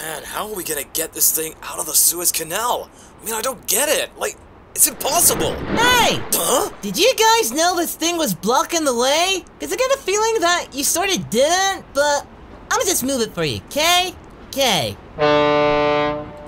Man, how are we gonna get this thing out of the Suez Canal? I mean, I don't get it. Like, it's impossible. Hey! Huh? Did you guys know this thing was blocking the way? Cause I get a feeling that you sorta didn't, but I'm gonna just move it for you, okay? Okay.